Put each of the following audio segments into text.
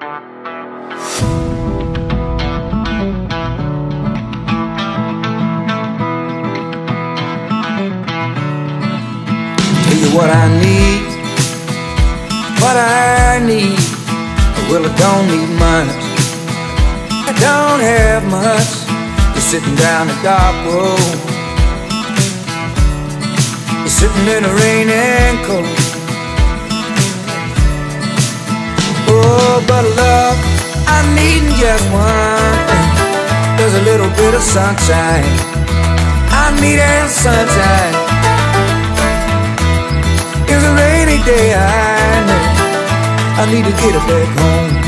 Tell you what I need, what I need. Well, I don't need much. I don't have much. You're sitting down a dark road. You're sitting in the rain and cold. Oh, but love, I need just one thing. There's a little bit of sunshine. I need a sunshine. It's a rainy day, I know. I need to get her back home.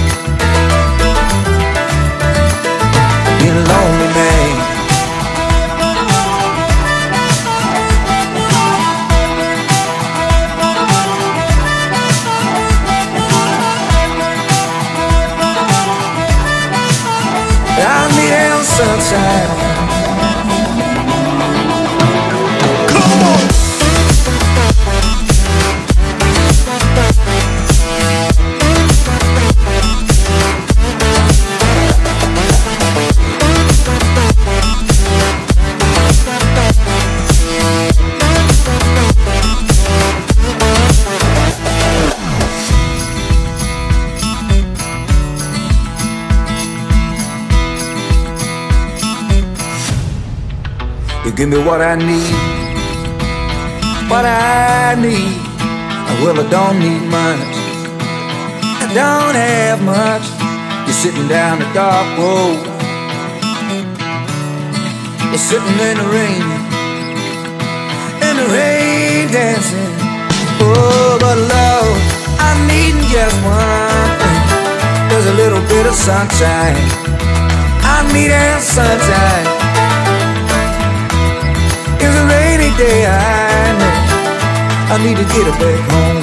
I need a sunshine. You give me what I need, what I need. Well, I don't need much. I don't have much. You're sitting down the dark road. You're sitting in the rain, in the rain dancing. Oh, but love, I need just one thing. There's a little bit of sunshine. I need sunshine. I need to get her back home.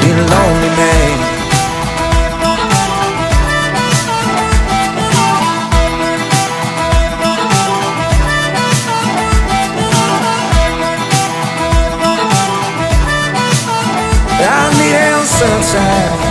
Been a lonely man. I need a sunshine.